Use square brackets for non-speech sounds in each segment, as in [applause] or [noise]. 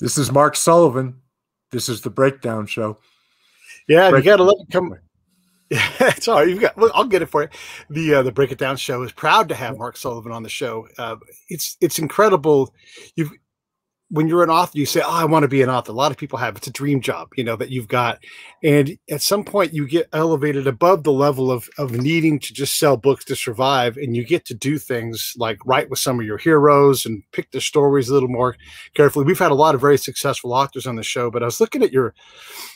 This is Mark Sullivan. This is the Breakdown Show. Yeah, Break- you got to let it come. Yeah, [laughs] it's all right. You've got. Look, I'll get it for you. The uh, the Break It Down show is proud to have Mark Sullivan on the show. Uh, it's it's incredible. You've when you're an author, you say, "Oh, I want to be an author." A lot of people have. It's a dream job, you know, that you've got. And at some point, you get elevated above the level of of needing to just sell books to survive, and you get to do things like write with some of your heroes and pick the stories a little more carefully. We've had a lot of very successful authors on the show, but I was looking at your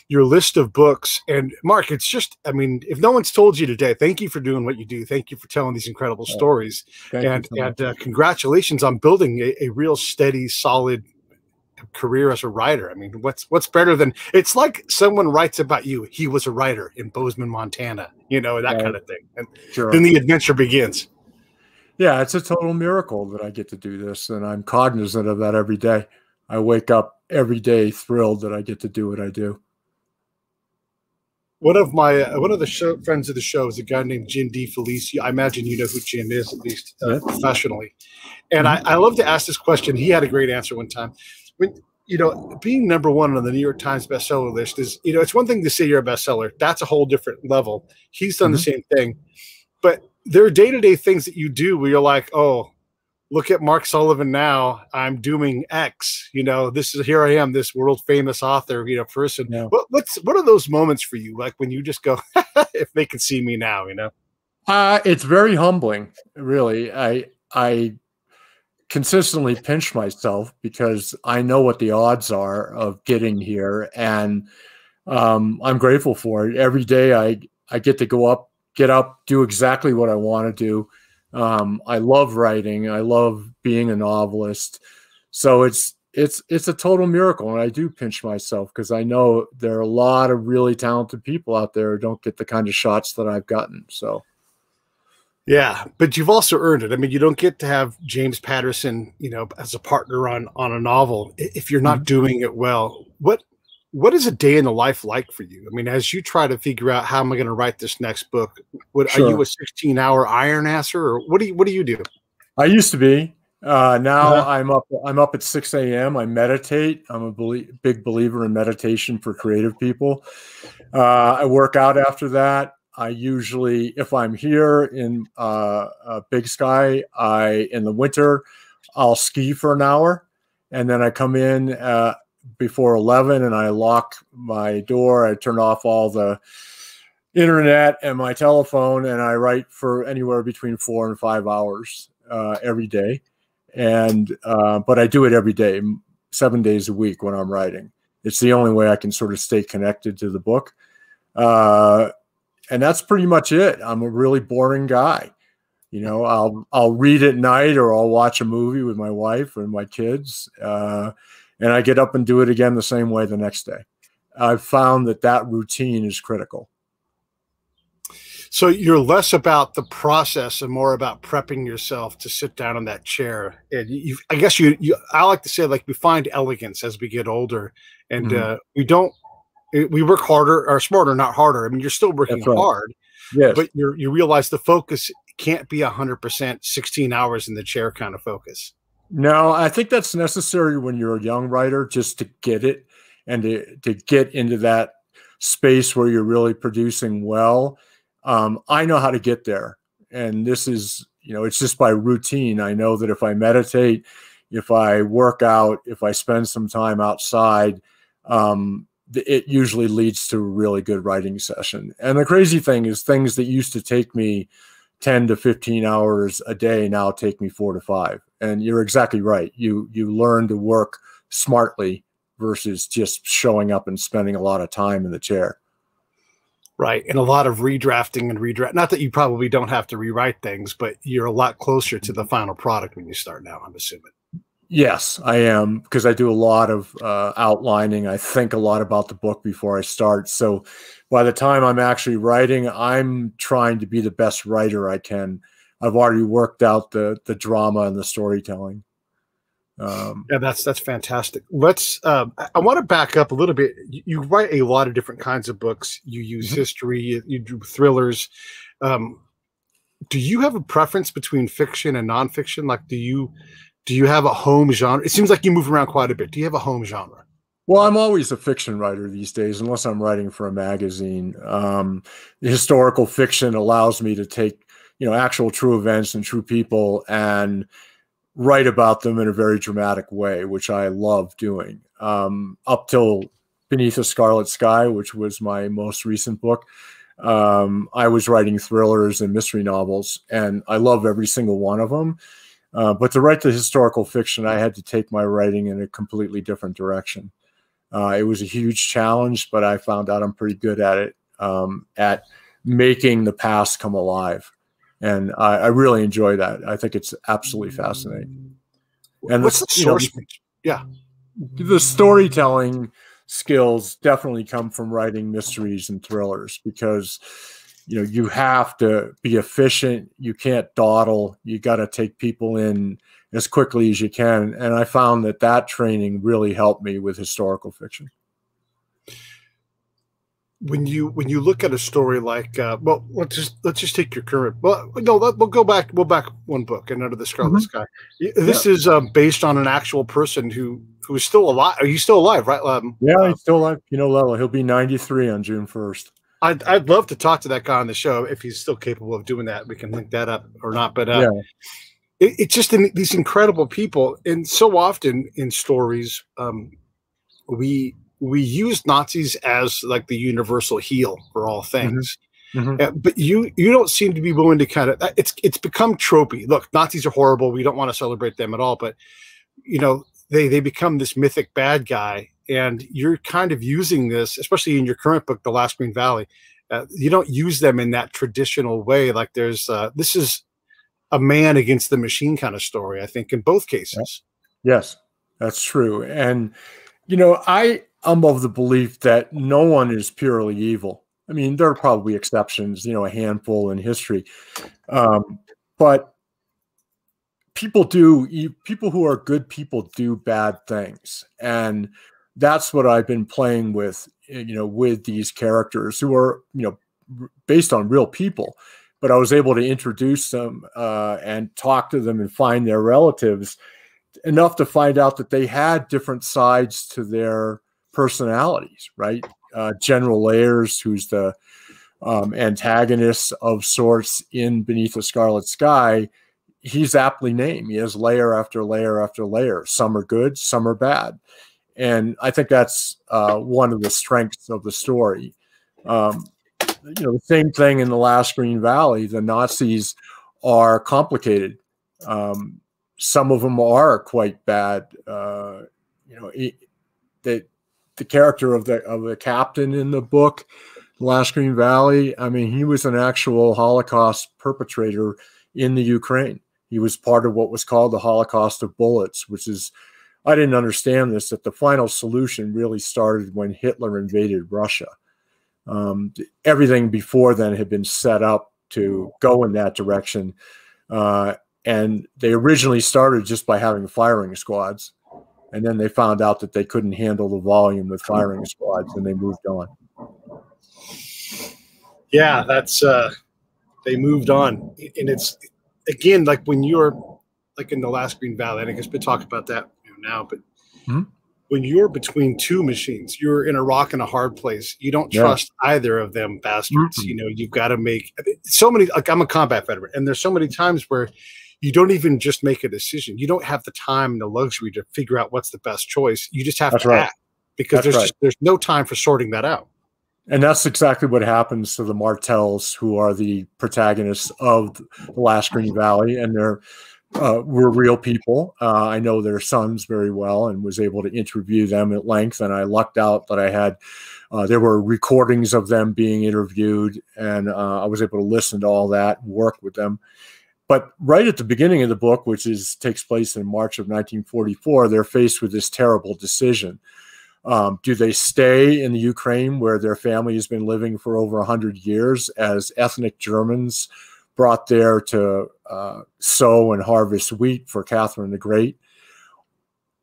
your list of books, and Mark, it's just, I mean, if no one's told you today, thank you for doing what you do. Thank you for telling these incredible oh, stories, and so and uh, congratulations on building a, a real steady, solid career as a writer. I mean, what's what's better than it's like someone writes about you. He was a writer in Bozeman, Montana, you know, that right. kind of thing. And sure. then the adventure begins. Yeah, it's a total miracle that I get to do this, and I'm cognizant of that every day. I wake up every day thrilled that I get to do what I do. One of my uh, one of the show, friends of the show is a guy named Jim DeFelice. I imagine you know who Jim is, at least uh, professionally. And mm-hmm. I, I love to ask this question. He had a great answer one time when you know being number one on the New York Times bestseller list is you know it's one thing to say you're a bestseller. That's a whole different level. He's done mm-hmm. the same thing, but there are day to day things that you do where you're like, oh, look at Mark Sullivan now. I'm doing X. You know, this is here I am, this world famous author, you know, person. Yeah. What, what's what are those moments for you? Like when you just go, [laughs] if they can see me now, you know. Uh, it's very humbling, really. I I consistently pinch myself because I know what the odds are of getting here, and um, I'm grateful for it. Every day, I I get to go up, get up, do exactly what I want to do. Um, I love writing. I love being a novelist. So it's it's it's a total miracle, and I do pinch myself because I know there are a lot of really talented people out there who don't get the kind of shots that I've gotten. So yeah, but you've also earned it. I mean, you don't get to have James Patterson, you know, as a partner on on a novel if you're not mm-hmm. doing it well. What what is a day in the life like for you? I mean, as you try to figure out how am I going to write this next book, what sure. are you a 16 hour iron asser or what do you what do you do? I used to be. Uh, now uh-huh. I'm up. I'm up at 6 a.m. I meditate. I'm a belie- big believer in meditation for creative people. Uh, I work out after that. I usually, if I'm here in uh, Big Sky, I in the winter, I'll ski for an hour, and then I come in uh, before eleven, and I lock my door. I turn off all the internet and my telephone, and I write for anywhere between four and five hours uh, every day. And uh, but I do it every day, seven days a week when I'm writing. It's the only way I can sort of stay connected to the book. Uh, and that's pretty much it. I'm a really boring guy. You know, I'll I'll read at night or I'll watch a movie with my wife and my kids, uh, and I get up and do it again the same way the next day. I've found that that routine is critical. So you're less about the process and more about prepping yourself to sit down in that chair. And you, I guess you, you, I like to say like we find elegance as we get older, and mm-hmm. uh, we don't we work harder or smarter, not harder. I mean, you're still working right. hard, yes. but you you realize the focus can't be hundred percent, sixteen hours in the chair kind of focus. No, I think that's necessary when you're a young writer, just to get it and to to get into that space where you're really producing well. Um, I know how to get there, and this is you know it's just by routine. I know that if I meditate, if I work out, if I spend some time outside. Um, it usually leads to a really good writing session. And the crazy thing is things that used to take me 10 to 15 hours a day now take me 4 to 5. And you're exactly right. You you learn to work smartly versus just showing up and spending a lot of time in the chair. Right. And a lot of redrafting and redraft. Not that you probably don't have to rewrite things, but you're a lot closer to the mm-hmm. final product when you start now, I'm assuming. Yes, I am because I do a lot of uh, outlining. I think a lot about the book before I start. So by the time I'm actually writing, I'm trying to be the best writer I can. I've already worked out the the drama and the storytelling. Um, yeah, that's that's fantastic. Let's. Um, I, I want to back up a little bit. You, you, write a lot of different kinds of books. You use mm-hmm. history. You, you, do thrillers. Um, do you have a preference between fiction and nonfiction? Like, do you do you have a home genre? It seems like you move around quite a bit. Do you have a home genre? Well, I'm always a fiction writer these days, unless I'm writing for a magazine. Um, historical fiction allows me to take, you know, actual true events and true people and write about them in a very dramatic way, which I love doing. Um, up till Beneath a Scarlet Sky, which was my most recent book, um, I was writing thrillers and mystery novels, and I love every single one of them. Uh, but to write the historical fiction, I had to take my writing in a completely different direction. Uh, it was a huge challenge, but I found out I'm pretty good at it, um, at making the past come alive. And I, I, really enjoy that. I think it's absolutely fascinating. And what's the, the source? Know, yeah. The storytelling skills definitely come from writing mysteries and thrillers because you know you have to be efficient. You can't dawdle. You got to take people in as quickly as you can. And i found that that training really helped me with historical fiction. When you when you look at a story like uh, well let's just let's just take your current well no let, we'll go back we'll back one book and under the scarlet mm-hmm. sky. This yeah. is uh, based on an actual person who who is still alive are you still alive right? Um, yeah uh, he's still alive. You know Lella he'll be 93 on June 1st I'd, I'd love to talk to that guy on the show if he's still capable of doing that we can link that up or not but uh, yeah. it, it's just in, these incredible people and so often in stories um, we we use Nazis as like the universal heel for all things. Mm-hmm. Mm-hmm. Uh, but you you don't seem to be willing to kind of it's it's become tropey. Look, Nazis are horrible. We don't want to celebrate them at all. But you know they they become this mythic bad guy, and you're kind of using this, especially in your current book, The Last Green Valley. Uh, you don't use them in that traditional way. Like there's uh, this is a man against the machine kind of story. I think in both cases. Yes, that's true. And you know I I'm of the belief that no one is purely evil. I mean, there are probably exceptions, you know, a handful in history, um, but people do. People who are good people do bad things, and that's what I've been playing with, you know, with these characters who are, you know, based on real people. But I was able to introduce them uh, and talk to them and find their relatives enough to find out that they had different sides to their personalities, right? Uh, General Leyers, who's the um, antagonist of sorts in Beneath the Scarlet Sky, he's aptly named. He has layer after layer after layer. Some are good, some are bad. And I think that's uh, one of the strengths of the story. Um, you know, the same thing in the last Green Valley. The Nazis are complicated. Um, some of them are quite bad. Uh, you know, that the character of the of the captain in the book, Last Green Valley. I mean, he was an actual Holocaust perpetrator in the Ukraine. He was part of what was called the Holocaust of Bullets, which is I didn't understand this that the final solution really started when Hitler invaded Russia. Um, everything before then had been set up to go in that direction. Uh, and they originally started just by having firing squads and then they found out that they couldn't handle the volume with firing squads and they moved on yeah that's uh they moved on and it's again like when you're like in the last green valley i guess been talk about that now but mm-hmm. when you're between two machines you're in a rock and a hard place you don't trust yeah. either of them bastards mm-hmm. you know you've got to make so many like i'm a combat veteran and there's so many times where you don't even just make a decision. You don't have the time and the luxury to figure out what's the best choice. You just have that's to right. act because that's there's right. just, there's no time for sorting that out. And that's exactly what happens to the Martels, who are the protagonists of the Last Green Valley, and they're uh, were real people. Uh, I know their sons very well, and was able to interview them at length. And I lucked out that I had uh, there were recordings of them being interviewed, and uh, I was able to listen to all that, work with them. But right at the beginning of the book, which is takes place in March of 1944, they're faced with this terrible decision. Um, do they stay in the Ukraine where their family has been living for over 100 years as ethnic Germans brought there to uh, sow and harvest wheat for Catherine the Great?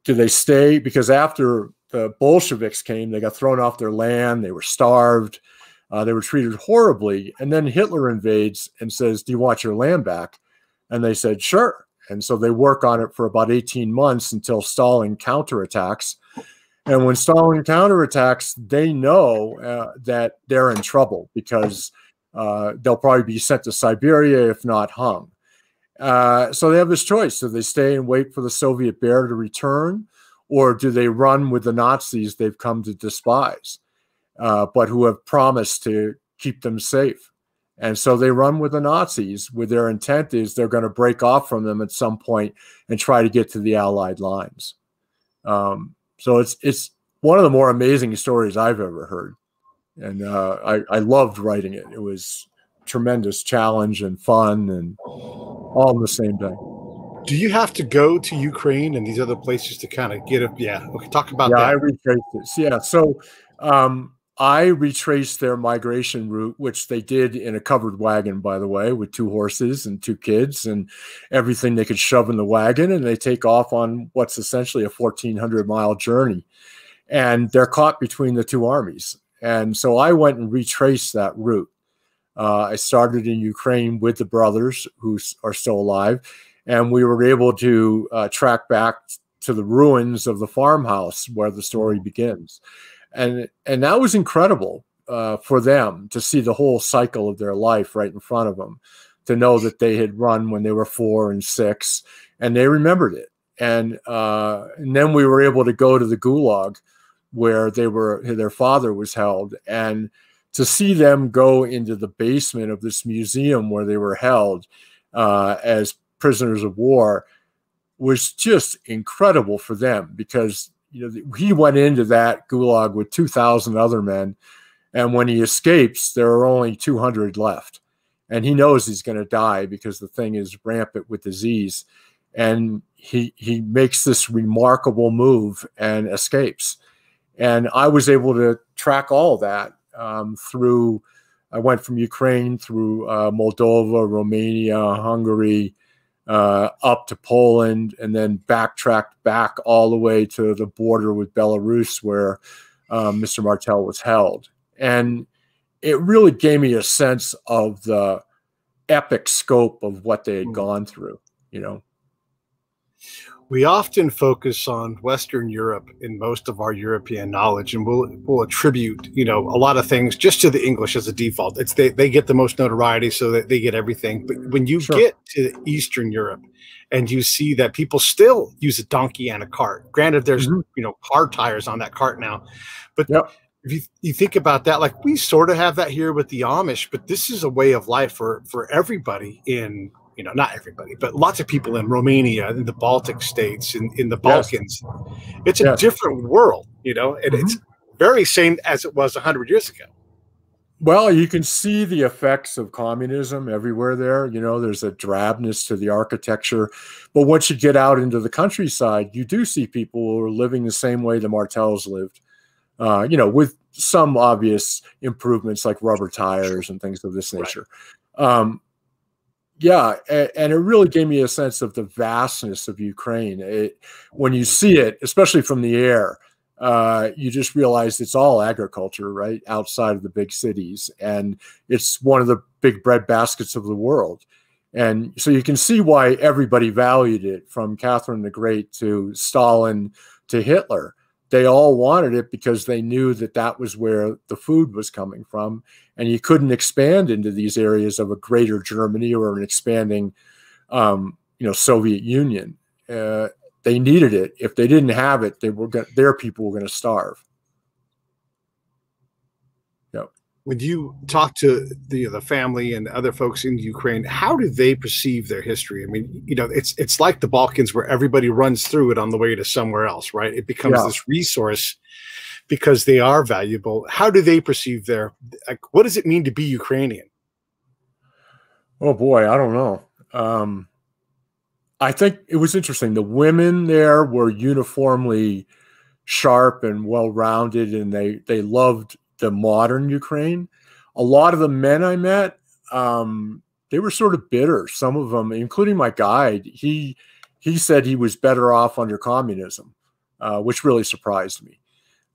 Do they stay? Because after the Bolsheviks came, they got thrown off their land, they were starved, uh, they were treated horribly. And then Hitler invades and says, Do you want your land back? And they said, sure. And so they work on it for about 18 months until Stalin counterattacks. And when Stalin counterattacks, they know uh, that they're in trouble because uh, they'll probably be sent to Siberia, if not hung. Uh, so they have this choice: do they stay and wait for the Soviet bear to return, or do they run with the Nazis they've come to despise, uh, but who have promised to keep them safe? And so they run with the Nazis with their intent is they're going to break off from them at some point and try to get to the Allied lines. Um, so it's it's one of the more amazing stories I've ever heard, and uh, I I loved writing it. It was tremendous challenge and fun and all in the same day. Do you have to go to Ukraine and these other places to kind of get it? Yeah, okay. Talk about yeah, that. I retraced this. Yeah, so um, I retraced their migration route, which they did in a covered wagon, by the way, with two horses and two kids and everything they could shove in the wagon. And they take off on what's essentially a 1,400 mile journey. And they're caught between the two armies. And so I went and retraced that route. Uh, I started in Ukraine with the brothers who are still alive. And we were able to uh, track back to the ruins of the farmhouse where the story begins and and that was incredible uh, for them to see the whole cycle of their life right in front of them, to know that they had run when they were four and six, and they remembered it. And uh, and then we were able to go to the gulag, where they were their father was held, and to see them go into the basement of this museum where they were held uh, as prisoners of war was just incredible for them because you know, he went into that gulag with 2,000 other men. And when he escapes, there are only 200 left. And he knows he's going to die because the thing is rampant with disease. And he, he makes this remarkable move and escapes. And I was able to track all that um, through, I went from Ukraine through uh, Moldova, Romania, Hungary, uh, up to Poland and then backtracked back all the way to the border with Belarus where um, Mr. Martel was held. And it really gave me a sense of the epic scope of what they had hmm. gone through, you know we often focus on Western Europe in most of our European knowledge, and we'll we'll attribute you know a lot of things just to the English as a default. It's they they get the most notoriety, so that they get everything. But when you sure. get to Eastern Europe, and you see that people still use a donkey and a cart. Granted, there's mm-hmm. you know car tires on that cart now, but. Yep. If you, you think about that, like we sort of have that here with the Amish, but this is a way of life for for everybody in you know, not everybody, but lots of people in Romania, in the Baltic states, in, in the Balkans. Yes. It's a yes. different world, you know, and mm-hmm. it's very same as it was 100 years ago. Well, you can see the effects of communism everywhere there. You know, there's a drabness to the architecture. But once you get out into the countryside, you do see people who are living the same way the Martels lived, uh, you know, with some obvious improvements like rubber tires and things of this nature. Right. Um, yeah, and, and, it really gave me a sense of the vastness of Ukraine. It, when you see it, especially from the air, uh, you just realize it's all agriculture, right, outside of the big cities, and it's one of the big bread baskets of the world. And so you can see why everybody valued it, from Catherine the Great to Stalin to Hitler they all wanted it because they knew that that was where the food was coming from. And you couldn't expand into these areas of a greater germany or an expanding um, you know soviet union. Uh, they needed it. If they didn't have it they were gonna, their people were going to starve when you talk to the the family and other folks in Ukraine, how do they perceive their history? I mean, you know, it's it's like the Balkans where everybody runs through it on the way to somewhere else, right? It becomes yeah. this resource because they are valuable. How do they perceive their like what does it mean to be Ukrainian? Oh boy, I don't know. Um, I think it was interesting. The women there were uniformly sharp and well rounded, and they they loved the modern Ukraine. A lot of the men I met, um, they were sort of bitter. Some of them, including my guide, he he said he was better off under communism, uh, which really surprised me.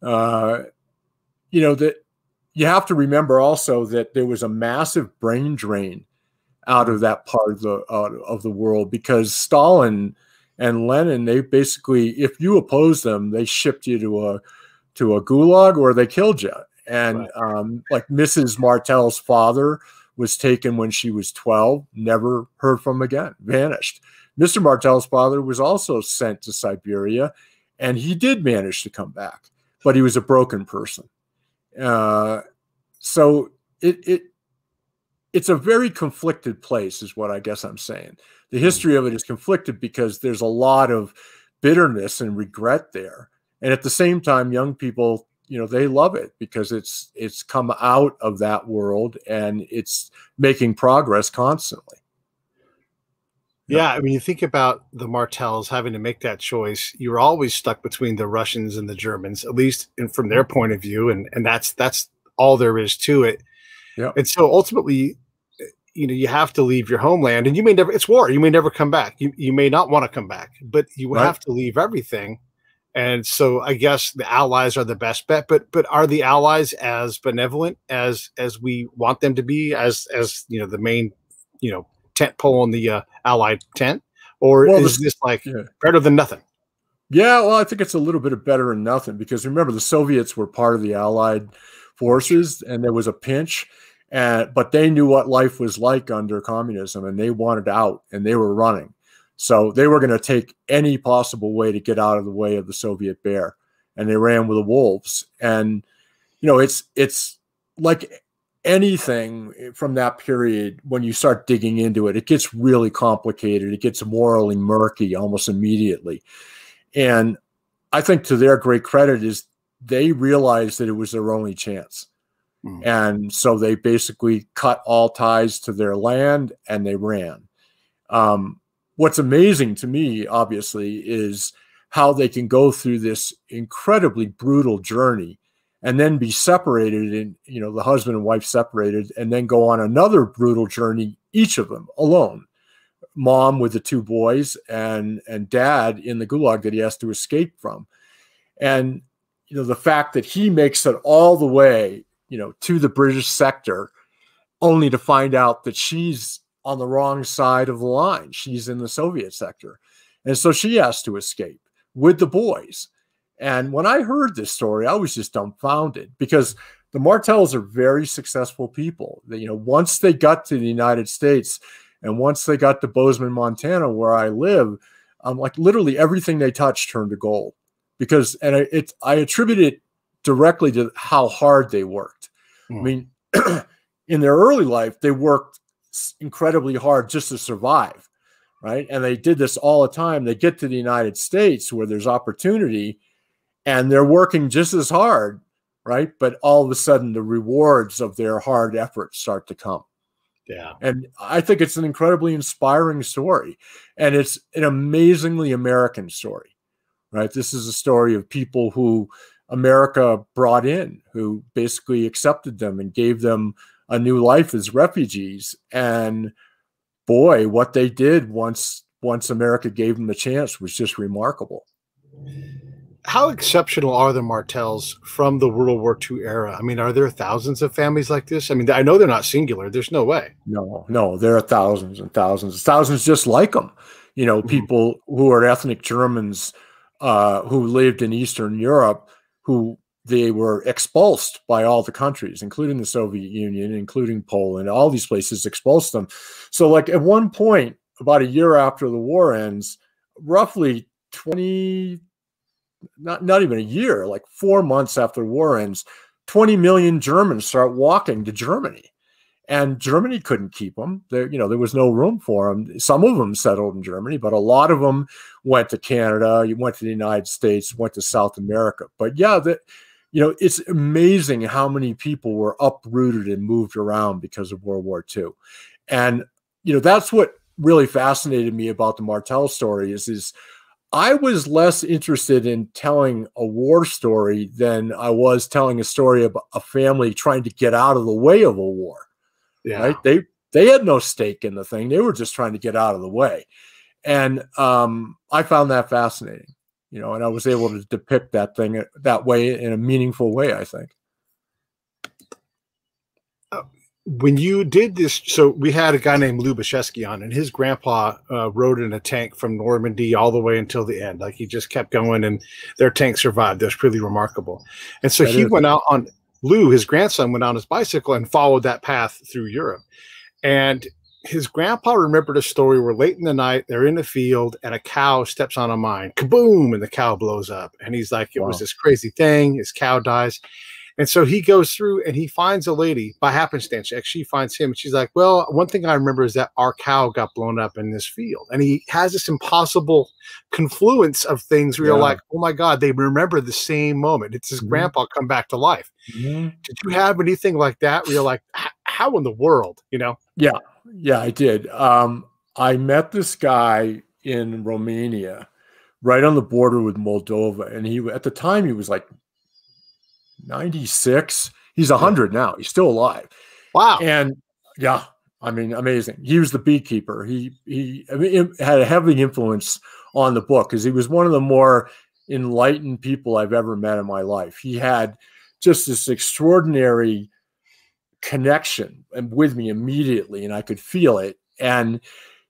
Uh, you know that you have to remember also that there was a massive brain drain out of that part of the uh, of the world because Stalin and Lenin they basically if you oppose them they shipped you to a to a gulag or they killed you and right. um, like Mrs. Martel's father was taken when she was 12 never heard from again vanished Mr. Martel's father was also sent to Siberia and he did manage to come back but he was a broken person uh, so it it it's a very conflicted place, is what I guess I'm saying. The hmm. history of it is conflicted because there's a lot of bitterness and regret there, and at the same time, young people, you know, they love it because it's it's come out of that world and it's making progress constantly. Yeah, I mean, you think about the Martels having to make that choice. you're always stuck between the Russians and the Germans, at least in, from their point of view, and and that's that's all there is to it. Yeah. And so ultimately, you know, you have to leave your homeland, and you may never. It's war. You may never come back. You you may not want to come back, but you right. have to leave everything. And so I guess the allies are the best bet, but but are the allies as benevolent as as we want them to be, as as you know the main you know tent pole in the uh, allied tent, or well, is this like yeah. better than nothing? Yeah, well, I think it's a little bit of better than nothing because remember the Soviets were part of the Allied forces, and there was a pinch, and but they knew what life was like under communism, and they wanted out, and they were running, so they were going to take any possible way to get out of the way of the Soviet bear, and they ran with the wolves, and you know it's it's like anything from that period when you start digging into it it gets really complicated it gets morally murky almost immediately and i think to their great credit is they realized that it was their only chance. Mm. And so they basically cut all ties to their land and they ran. Um, what's amazing to me, obviously, is how they can go through this incredibly brutal journey and then be separated and you know the husband and wife separated and then go on another brutal journey each of them alone. Mom with the two boys and and dad in the gulag that he has to escape from. And you know the fact that he makes it all the way you know to the british sector only to find out that she's on the wrong side of the line she's in the soviet sector and so she has to escape with the boys and when i heard this story i was just dumbfounded because the martels are very successful people they, you know once they got to the united states and once they got to bozeman montana where i live um, like literally everything they touched turned to gold because and I, it I attribute it directly to how hard they worked. Mm. I hmm. mean, [clears throat] in their early life, they worked incredibly hard just to survive, right? And they did this all the time. They get to the United States where there's opportunity, and they're working just as hard, right? But all of a sudden, the rewards of their hard efforts start to come. Yeah. And I think it's an incredibly inspiring story. And it's an amazingly American story right? This is a story of people who America brought in, who basically accepted them and gave them a new life as refugees. And boy, what they did once once America gave them the chance was just remarkable. How exceptional are the Martels from the World War II era? I mean, are there thousands of families like this? I mean, I know they're not singular. There's no way. No, no, there are thousands and thousands, thousands just like them. You know, mm-hmm. people who are ethnic Germans uh, who lived in Eastern Europe, who they were expulsed by all the countries, including the Soviet Union, including Poland, all these places expulsed them. So, like at one point, about a year after the war ends, roughly 20, not, not even a year, like four months after the war ends, 20 million Germans start walking to Germany and Germany couldn't keep them. There, you know, there was no room for them. Some of them settled in Germany, but a lot of them went to Canada. You went to the United States, went to South America. But yeah, that you know, it's amazing how many people were uprooted and moved around because of World War II, and you know, that's what really fascinated me about the Martel story. Is is I was less interested in telling a war story than I was telling a story about a family trying to get out of the way of a war yeah. Right? They they had no stake in the thing. They were just trying to get out of the way. And um, I found that fascinating, you know, and I was able to depict that thing uh, that way in a meaningful way, I think. Uh, when you did this, so we had a guy named Lou Bashesky on, and his grandpa uh, rode in a tank from Normandy all the way until the end. Like he just kept going, and their tank survived. That was pretty remarkable. And so that he is. went out on Lou, his grandson, went on his bicycle and followed that path through Europe. And his grandpa remembered a story where late in the night they're in the field and a cow steps on a mine, kaboom, and the cow blows up. And he's like, it wow. was this crazy thing. His cow dies. And so he goes through and he finds a lady by happenstance. Actually, she finds him. And she's like, Well, one thing I remember is that our cow got blown up in this field. And he has this impossible confluence of things where yeah. you're like, Oh my God, they remember the same moment. It's his mm-hmm. grandpa come back to life. Mm-hmm. Did you have anything like that where you're like, How in the world? You know? Yeah. Yeah, I did. Um, I met this guy in Romania right on the border with Moldova. And he, at the time, he was like 96. He's 100 now. He's still alive. Wow. And yeah, I mean, amazing. He was the beekeeper. He he I mean, had a heavy influence on the book because he was one of the more enlightened people I've ever met in my life. He had just this extraordinary connection and with me immediately, and I could feel it. And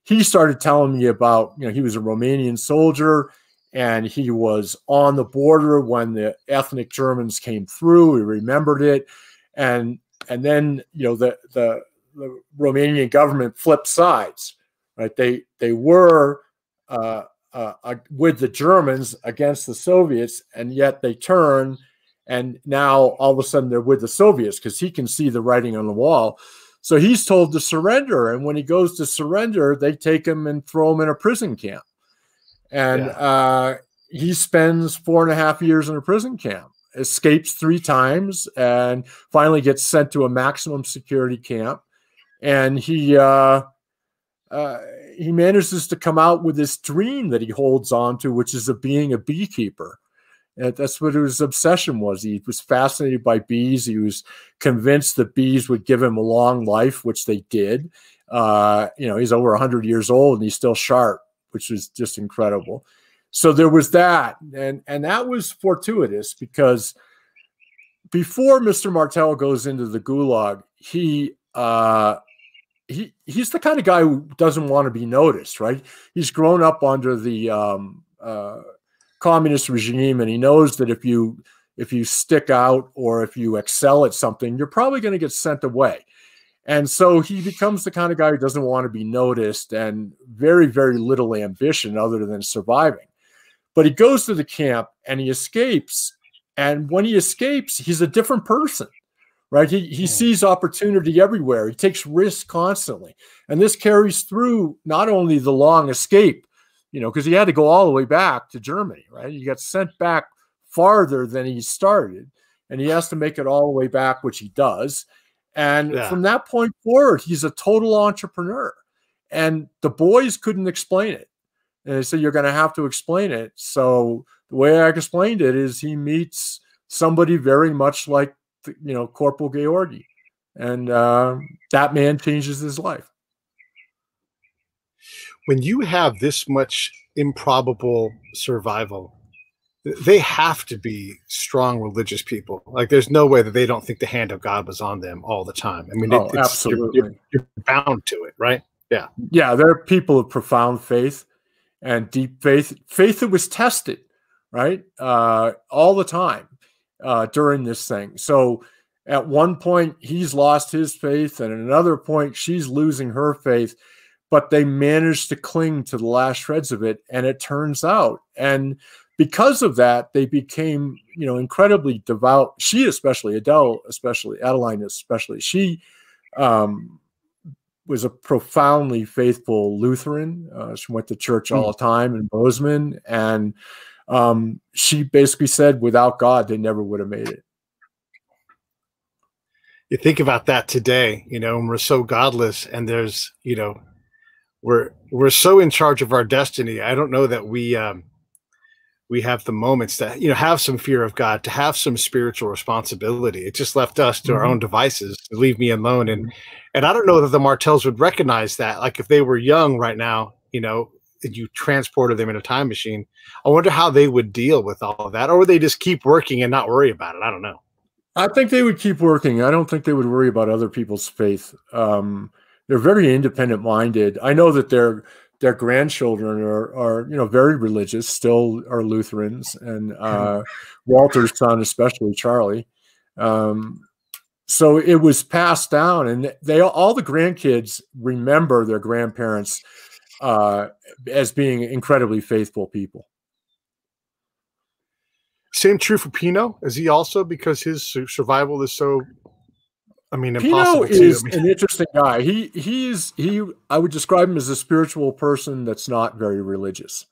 he started telling me about, you know, he was a Romanian soldier and he was on the border when the ethnic Germans came through. He remembered it, and and then you know the the, the Romanian government flipped sides, right? They they were uh, uh, uh, with the Germans against the Soviets, and yet they turn, and now all of a sudden they're with the Soviets because he can see the writing on the wall. So he's told to surrender, and when he goes to surrender, they take him and throw him in a prison camp and yeah. uh, he spends four and a half years in a prison camp escapes three times and finally gets sent to a maximum security camp and he uh, uh, he manages to come out with this dream that he holds on to which is of being a beekeeper that's what his obsession was he was fascinated by bees he was convinced that bees would give him a long life which they did uh, you know he's over 100 years old and he's still sharp which was just incredible. So there was that, and and that was fortuitous because before Mr. Martel goes into the gulag, he uh, he he's the kind of guy who doesn't want to be noticed, right? He's grown up under the um, uh, communist regime, and he knows that if you if you stick out or if you excel at something, you're probably going to get sent away. And so he becomes the kind of guy who doesn't want to be noticed and very, very little ambition other than surviving. But he goes to the camp and he escapes. And when he escapes, he's a different person, right? He, he sees opportunity everywhere. He takes risks constantly. And this carries through not only the long escape, you know, because he had to go all the way back to Germany, right? He got sent back farther than he started. And he has to make it all the way back, which he does and yeah. from that point forward, he's a total entrepreneur. And the boys couldn't explain it. And they said, You're going to have to explain it. So the way I explained it is he meets somebody very much like, you know, Corporal Georgi. And uh, that man changes his life. When you have this much improbable survival, they have to be strong religious people. Like, there's no way that they don't think the hand of God was on them all the time. I mean, oh, it, absolutely, you're, you're, bound to it, right? Yeah, yeah. There are people of profound faith and deep faith, faith that was tested, right, uh, all the time uh, during this thing. So, at one point, he's lost his faith, and at another point, she's losing her faith. But they managed to cling to the last shreds of it, and it turns out, and because of that, they became, you know, incredibly devout. She, especially Adele, especially Adeline, especially she um, was a profoundly faithful Lutheran. Uh, she went to church all hmm. the time in Bozeman, and um, she basically said, "Without God, they never would have made it." You think about that today, you know, and we're so godless, and there's, you know, we're we're so in charge of our destiny. I don't know that we. Um, we have the moments that you know have some fear of God, to have some spiritual responsibility. It just left us to mm-hmm. our own devices to leave me alone. And and I don't know that the Martels would recognize that. Like if they were young right now, you know, and you transported them in a time machine, I wonder how they would deal with all of that, or would they just keep working and not worry about it? I don't know. I think they would keep working. I don't think they would worry about other people's faith. Um, they're very independent minded. I know that their their grandchildren are are you know very religious, still are Lutherans, and [laughs] uh, Walter's son, especially Charlie. Um, so it was passed down, and they all the grandkids remember their grandparents uh, as being incredibly faithful people. Same true for Pino. Is he also because his survival is so I mean, Pino is an interesting guy. He he's he. I would describe him as a spiritual person that's not very religious.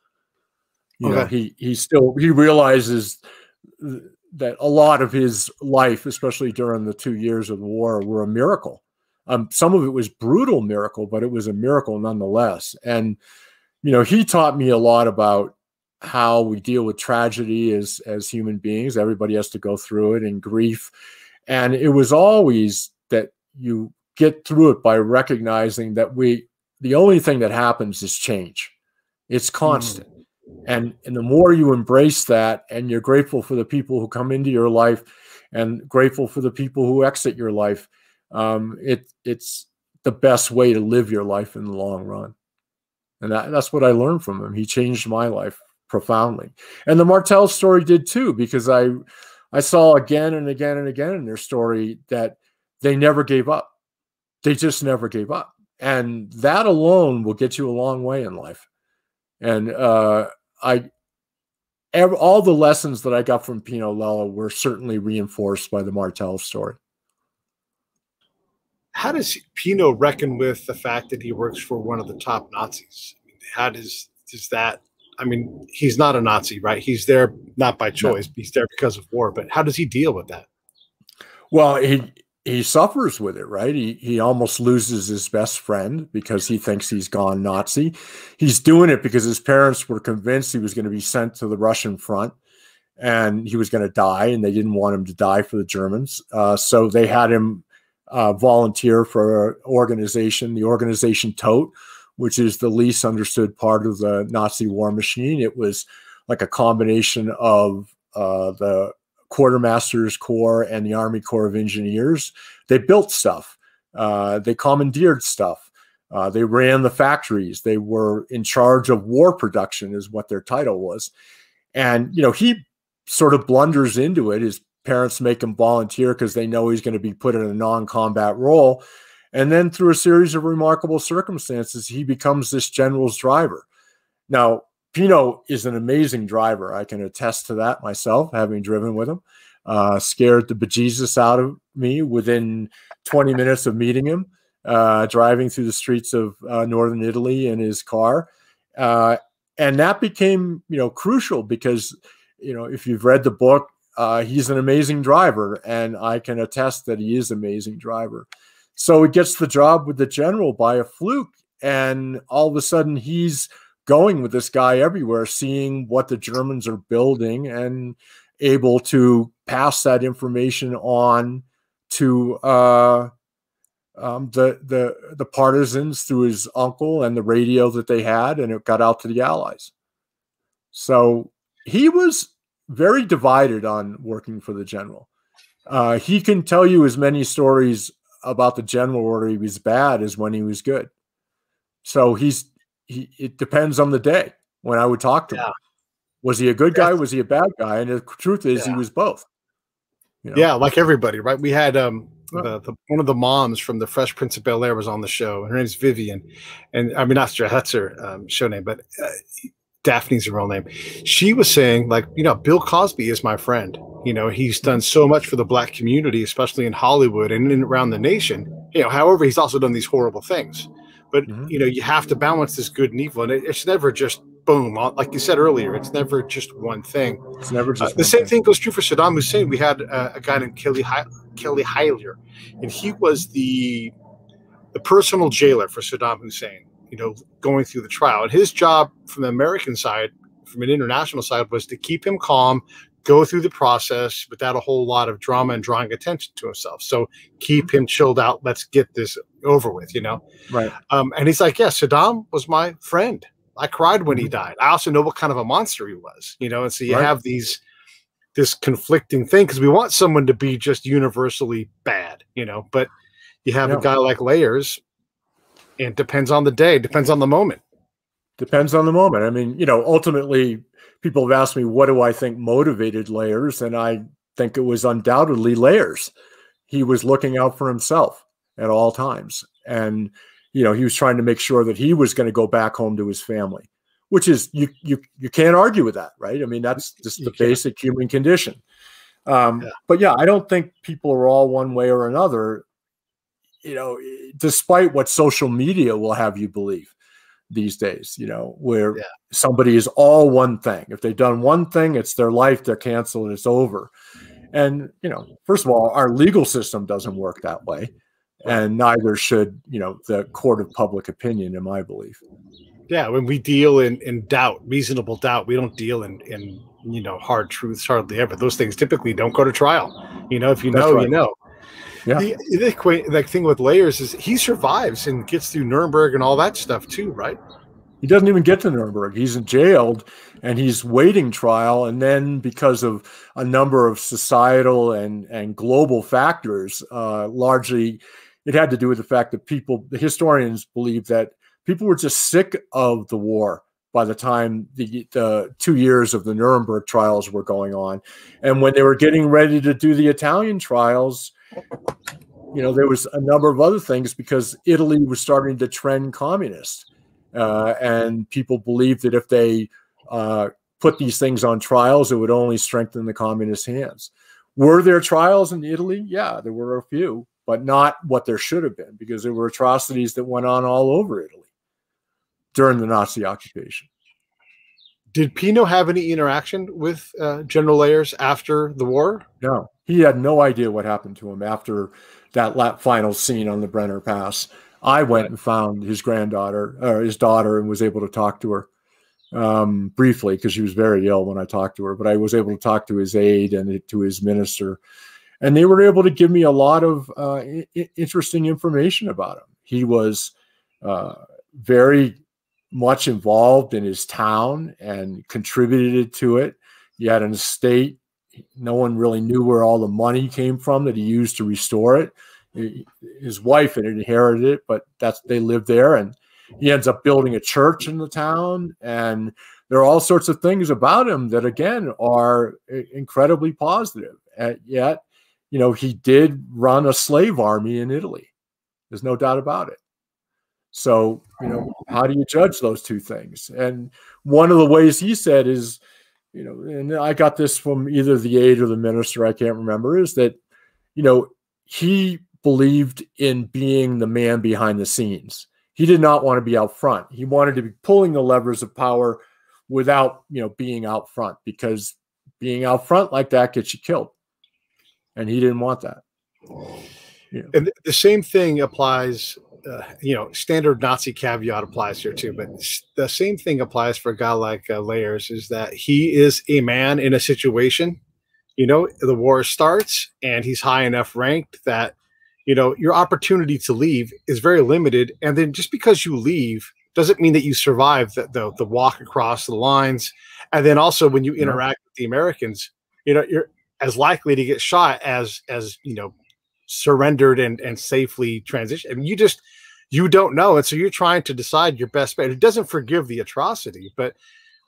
You okay. know, he he still he realizes that a lot of his life, especially during the two years of the war, were a miracle. Um, some of it was brutal miracle, but it was a miracle nonetheless. And you know, he taught me a lot about how we deal with tragedy as as human beings. Everybody has to go through it, and grief and it was always that you get through it by recognizing that we, the only thing that happens is change. It's constant. Mm. And, and the more you embrace that and you're grateful for the people who come into your life and grateful for the people who exit your life, um, it, it's the best way to live your life in the long run. And that, that's what I learned from him. He changed my life profoundly. And the Martel story did too, because I I saw again and again and again in their story that they never gave up. They just never gave up. And that alone will get you a long way in life. And uh, I, all the lessons that I got from Pino Lella were certainly reinforced by the Martel story. How does Pino reckon with the fact that he works for one of the top Nazis? How does does that I mean, he's not a Nazi, right? He's there not by choice. No. He's there because of war. But how does he deal with that? Well, he he suffers with it, right? He he almost loses his best friend because he thinks he's gone Nazi. He's doing it because his parents were convinced he was going to be sent to the Russian front and he was going to die, and they didn't want him to die for the Germans. Uh, so they had him uh, volunteer for an organization, the organization Todt, which is the least understood part of the Nazi war machine. It was like a combination of uh, the Quartermaster's Corps and the Army Corps of Engineers. They built stuff, uh, they commandeered stuff. Uh, they ran the factories. They were in charge of war production, is what their title was. And, you know, he sort of blunders into it. His parents make him volunteer because they know he's going to be put in a non combat role. And then through a series of remarkable circumstances, he becomes this general's driver. Now, Pino is an amazing driver. I can attest to that myself, having driven with him. Uh, scared the bejesus out of me within 20 minutes of meeting him, uh, driving through the streets of uh, northern Italy in his car. Uh, and that became, you know, crucial because, you know, if you've read the book, uh, he's an amazing driver, and I can attest that he is an amazing driver. So he gets the job with the general by a fluke. And all of a sudden, he's going with this guy everywhere, seeing what the Germans are building and able to pass that information on to uh, um, the the the partisans through his uncle and the radio that they had, and it got out to the Allies. So he was very divided on working for the general. Uh, he can tell you as many stories about the general order he was bad as when he was good. So he's he it depends on the day when I would talk to yeah. him. Was he a good guy? Was he a bad guy? And the truth is yeah. he was both. You know? Yeah, like everybody, right? We had um the, the, one of the moms from the Fresh Prince of Bel Air was on the show. Her name's Vivian, and I mean not that's her um, show name, but uh, Daphne's her real name. She was saying like, you know, Bill Cosby is my friend. You know, he's done so much for the black community, especially in Hollywood and in, around the nation. You know, however, he's also done these horrible things. But mm-hmm. you know, you have to balance this good and evil, and it, it's never just boom. Like you said earlier, it's never just one thing. It's never just uh, the same thing. thing. goes true for Saddam Hussein. We had uh, a guy named Kelly Kelly Haylier, and he was the the personal jailer for Saddam Hussein. You know, going through the trial, and his job from the American side, from an international side, was to keep him calm, go through the process without a whole lot of drama and drawing attention to himself. So keep him chilled out. Let's get this over with, you know? Right. Um, and he's like, yeah, Saddam was my friend. I cried when he mm-hmm. died. I also know what kind of a monster he was, you know? And so you right. have these, this conflicting thing because we want someone to be just universally bad, you know. But you have yeah. a guy like Leyers, and it depends on the day, depends on the moment. Depends on the moment. I mean, you know, ultimately, people have asked me, what do I think motivated Leyers? And I think it was undoubtedly Leyers. He was looking out for himself at all times. And, you know, he was trying to make sure that he was going to go back home to his family which is you you you can't argue with that, right? I mean, that's just the basic human condition. Um, yeah. But yeah, I don't think people are all one way or another. You know, despite what social media will have you believe these days, you know, where yeah. somebody is all one thing. If they've done one thing, it's their life, they're canceled, it's over. And, you know, first of all, our legal system doesn't work that way. And neither should, you know, the court of public opinion, in my belief. Yeah, when we deal in, in doubt, reasonable doubt, we don't deal in, in you know hard truths hardly ever. Those things typically don't go to trial. You know, if you know, right. you know. Yeah. The, the, the thing with Leyers is he survives and gets through Nuremberg and all that stuff too, right? He doesn't even get to Nuremberg. He's jailed and he's waiting trial. And then because of a number of societal and, and global factors, uh, largely it had to do with the fact that people, the historians believe that people were just sick of the war by the time the, the two years of the Nuremberg trials were going on. And when they were getting ready to do the Italian trials, you know, there was a number of other things because Italy was starting to trend communist. Uh, and people believed that if they uh, put these things on trials, it would only strengthen the communist hands. Were there trials in Italy? Yeah, there were a few, but not what there should have been because there were atrocities that went on all over Italy during the Nazi occupation. Did Pino have any interaction with uh, General Leyers after the war? No, he had no idea what happened to him after that final scene on the Brenner Pass. I went and found his granddaughter or his daughter and was able to talk to her um, briefly because she was very ill when I talked to her. But I was able to talk to his aide and to his minister, and they were able to give me a lot of uh, interesting information about him. He was uh, very much involved in his town and contributed to it. He had an estate. No one really knew where all the money came from that he used to restore it. His wife had inherited it, but that's they lived there, and he ends up building a church in the town. And there are all sorts of things about him that, again, are incredibly positive. And yet, you know, he did run a slave army in Italy. There's no doubt about it. So, you know, how do you judge those two things? And one of the ways he said is, you know, and I got this from either the aide or the minister, I can't remember, is that, you know, he believed in being the man behind the scenes. He did not want to be out front. He wanted to be pulling the levers of power without, you know, being out front because being out front like that gets you killed. And he didn't want that. Yeah. And the same thing applies uh, you know, standard Nazi caveat applies here too, but the same thing applies for a guy like uh, Leyers is that he is a man in a situation. You know, the war starts and he's high enough ranked that, you know, your opportunity to leave is very limited. And then just because you leave doesn't mean that you survive the, the, the walk across the lines. And then also when you interact yeah. with the Americans, you know, you're as likely to get shot as, as, you know, surrendered and and safely transition. I mean, you just you don't know, and so you're trying to decide your best bet. It doesn't forgive the atrocity, but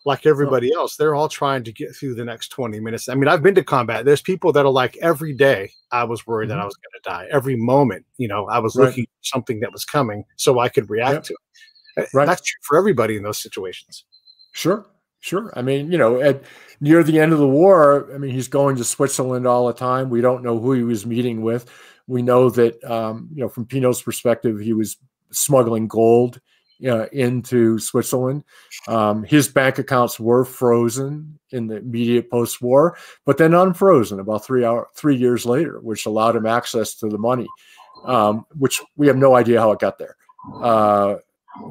like everybody else, they're all trying to get through the next 20 minutes. I mean, I've been to combat. There's people that are like every day I was worried mm-hmm. that I was going to die. Every moment, you know, I was right. looking for something that was coming so I could react to it. Right. That's true for everybody in those situations. Sure. Sure. I mean, you know, at near the end of the war, I mean, he's going to Switzerland all the time. We don't know who he was meeting with. We know that, um, you know, from Pino's perspective, he was smuggling gold uh, into Switzerland. Um, his bank accounts were frozen in the immediate post-war, but then unfrozen about three hour, three years later, which allowed him access to the money, um, which we have no idea how it got there. Uh,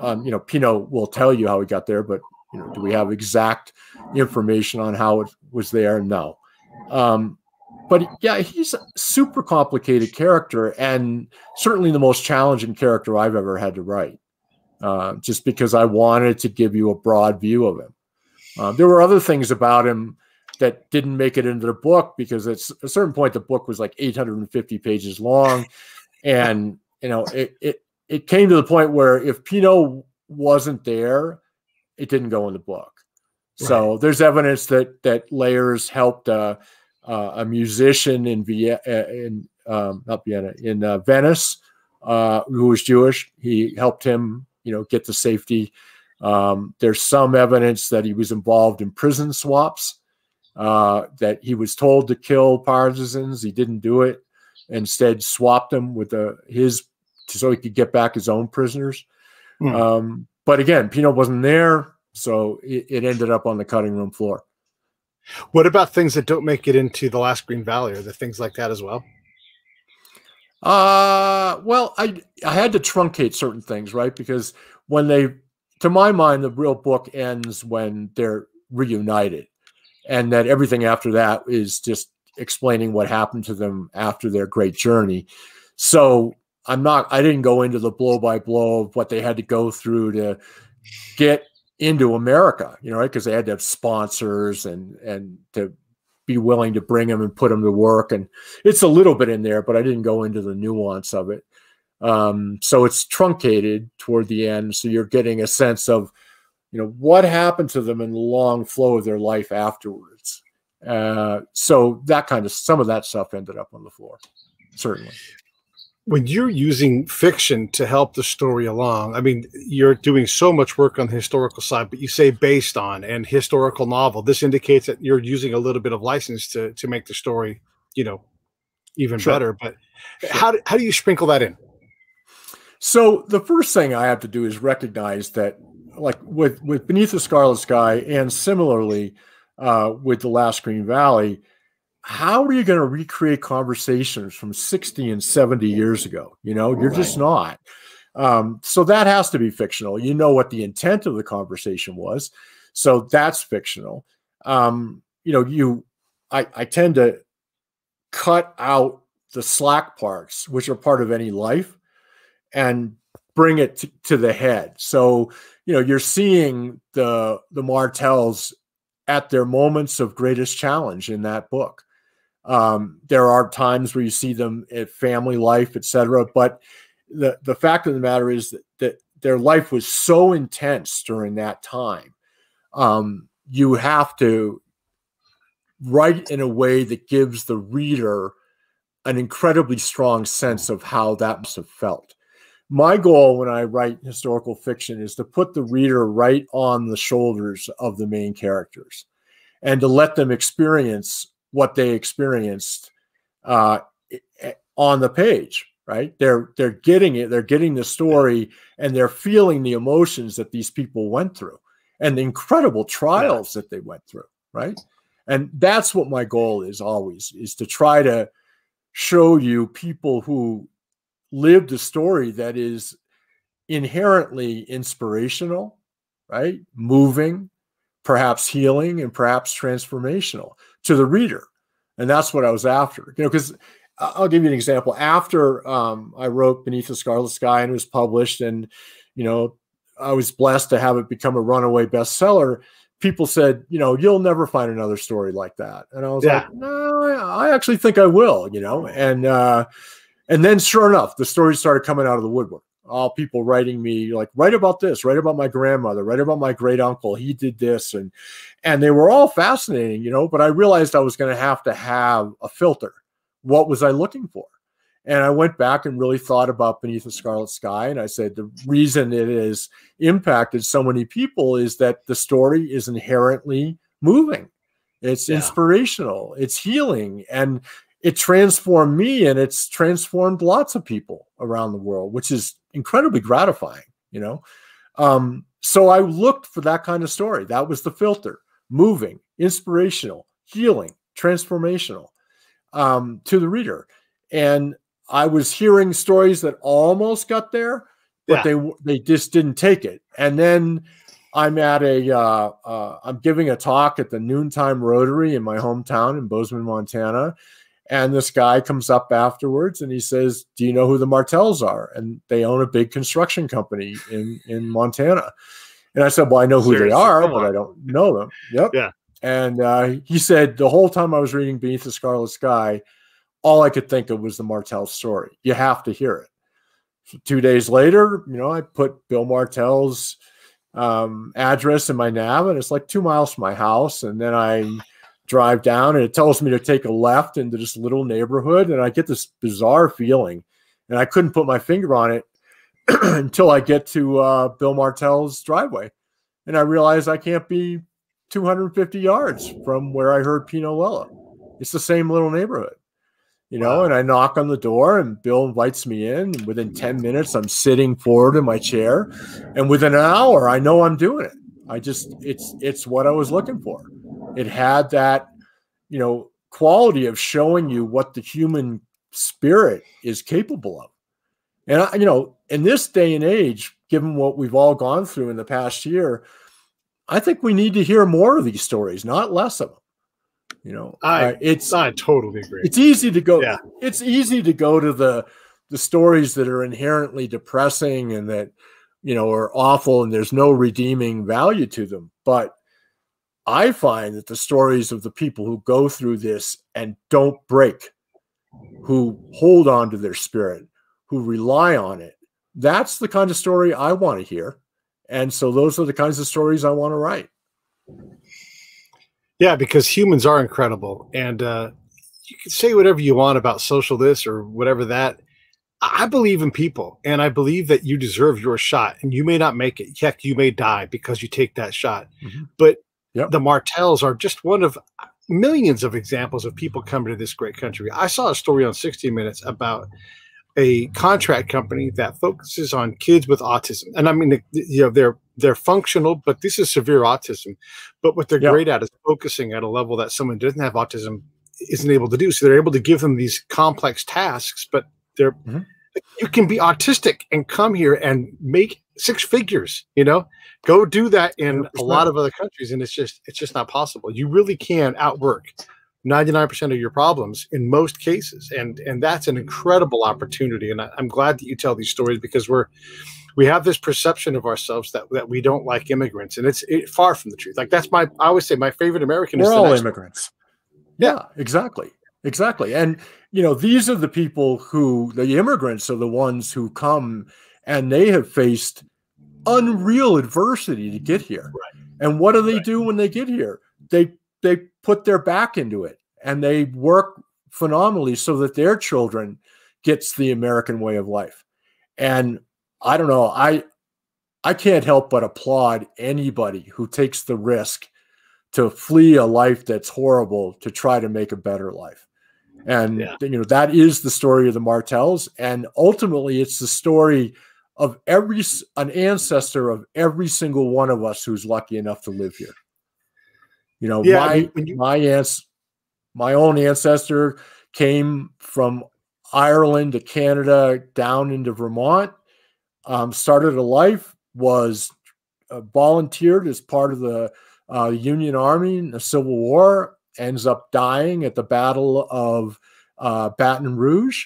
um, you know, Pino will tell you how he got there, but you know, do we have exact information on how it was there? No. Um, but yeah, he's a super complicated character and certainly the most challenging character I've ever had to write. Uh, just because I wanted to give you a broad view of him. Uh, there were other things about him that didn't make it into the book because at a certain point the book was like 850 pages long, and you know it it it came to the point where if Pino wasn't there, it didn't go in the book. Right. So there's evidence that that Leyers helped uh, uh, a musician in Vienna, uh, in um, not Vienna, in uh, Venice, uh, who was Jewish. He helped him, you know, get to safety. Um, there's some evidence that he was involved in prison swaps. Uh, that he was told to kill partisans, he didn't do it. Instead, swapped them with the, his so he could get back his own prisoners. Mm. Um, but again, Pino wasn't there, so it, it, ended up on the cutting room floor. What about things that don't make it into the last Green Valley? Are there things like that as well? Uh, well, I I had to truncate certain things, right? Because when they, to my mind, the real book ends when they're reunited, and that everything after that is just explaining what happened to them after their great journey. So I'm not, I didn't go into the blow by blow of what they had to go through to get into America, you know, right? Because they had to have sponsors and, and to be willing to bring them and put them to work. And it's a little bit in there, but I didn't go into the nuance of it. Um, so it's truncated toward the end. So you're getting a sense of, you know, what happened to them in the long flow of their life afterwards. Uh, so that kind of some of that stuff ended up on the floor, certainly when you're using fiction to help the story along, I mean, you're doing so much work on the historical side, but you say based on and historical novel. This indicates that you're using a little bit of license to to make the story, you know, even sure. better. But sure. how do, how do you sprinkle that in? So the first thing I have to do is recognize that, like with with Beneath the Scarlet Sky, and similarly uh, with the Last Green Valley, how are you going to recreate conversations from 60 and 70 years ago? You know, you're right. just not. Um, so that has to be fictional. You know what the intent of the conversation was. So that's fictional. Um, you know, you I, I tend to cut out the slack parts, which are part of any life, and bring it to, to the head. So, you know, you're seeing the the Martels at their moments of greatest challenge in that book. Um, there are times where you see them at family life, etc. But the the fact of the matter is that, that their life was so intense during that time. Um, you have to write in a way that gives the reader an incredibly strong sense of how that must have felt. My goal when I write historical fiction is to put the reader right on the shoulders of the main characters and to let them experience what they experienced uh, on the page right? They're they're getting it they're getting the story and they're feeling the emotions that these people went through and the incredible trials that they went through right? And that's what my goal is always is to try to show you people who lived a story that is inherently inspirational right? Moving perhaps healing and perhaps transformational to the reader. And that's what I was after. You know, because I'll give you an example. After um, I wrote Beneath the Scarlet Sky and it was published, and you know, I was blessed to have it become a runaway bestseller. People said, you know, you'll never find another story like that. And I was yeah. like, no, I actually think I will, you know. And uh, and then sure enough, the stories started coming out of the woodwork all people writing me like write about this write about my grandmother write about my great uncle he did this and and they were all fascinating you know but i realized i was going to have to have a filter. What was i looking for? And i went back and really thought about beneath the scarlet sky and i said the reason it has impacted so many people is that the story is inherently moving. It's yeah. inspirational it's healing and it transformed me and it's transformed lots of people around the world, which is incredibly gratifying, you know. Um, so I looked for that kind of story. That was the filter moving, inspirational, healing, transformational um, to the reader. And I was hearing stories that almost got there, but yeah. they they just didn't take it. And then I'm at a uh, uh, I'm giving a talk at the Noontime Rotary in my hometown in Bozeman, Montana, and this guy comes up afterwards and he says, Do you know who the Martels are? And they own a big construction company in, in Montana. And I said, Well, I know who Seriously, they are, but. I don't know them. Yep. Yeah. And uh, he said the whole time I was reading Beneath the Scarlet Sky, all I could think of was the Martel story. You have to hear it. So two days later, you know, I put Bill Martel's um, address in my nav, and it's like two miles from my house. And then I drive down, and it tells me to take a left into this little neighborhood, and I get this bizarre feeling, and I couldn't put my finger on it [clears throat] until I get to uh, Bill Martel's driveway, and I realize I can't be 250 yards from where I heard Pino Lella. It's the same little neighborhood you know, wow. and I knock on the door and Bill invites me in. And within 10 minutes, I'm sitting forward in my chair. And within an hour, I know I'm doing it. I just, it's, it's what I was looking for. It had that, you know, quality of showing you what the human spirit is capable of. And, I, you know, in this day and age, given what we've all gone through in the past year, I think we need to hear more of these stories, not less of them. You know, I uh, it's I totally agree. It's easy to go. Yeah. It's easy to go to the the stories that are inherently depressing and that you know are awful and there's no redeeming value to them. But I find that the stories of the people who go through this and don't break, who hold on to their spirit, who rely on it, that's the kind of story I want to hear. And so those are the kinds of stories I want to write. Yeah, because humans are incredible, and uh, you can say whatever you want about social this or whatever that. I believe in people, and I believe that you deserve your shot, and you may not make it. Heck, you may die because you take that shot. Mm-hmm. But yep. the Martels are just one of millions of examples of people coming to this great country. I saw a story on 60 Minutes about a contract company that focuses on kids with autism, and I mean, you know, they're they're functional, but this is severe autism. But what they're yeah. great at is focusing at a level that someone doesn't have autism isn't able to do. So they're able to give them these complex tasks, but they're mm-hmm. You can be autistic and come here and make six figures, you know, go do that in 100%. a lot of other countries. And it's just, it's just not possible. You really can outwork 99% of your problems in most cases. And, and that's an incredible opportunity. And I, I'm glad that you tell these stories because we're, we have this perception of ourselves that, that we don't like immigrants, and it's it, far from the truth. Like that's my I always say my favorite American. We're all immigrants. Yeah, exactly, exactly. And you know these are the people who the immigrants are the ones who come and they have faced unreal adversity to get here. Right. And what do they right. do when they get here? They they put their back into it and they work phenomenally so that their children gets the American way of life. And I don't know. I I can't help but applaud anybody who takes the risk to flee a life that's horrible to try to make a better life. And yeah. you know that is the story of the Martels, and ultimately, it's the story of every an ancestor of every single one of us who's lucky enough to live here. You know, yeah, my you, my aunts, my own ancestor came from Ireland to Canada down into Vermont um, started a life, was uh, volunteered as part of the uh, Union Army in the Civil War, ends up dying at the Battle of uh, Baton Rouge,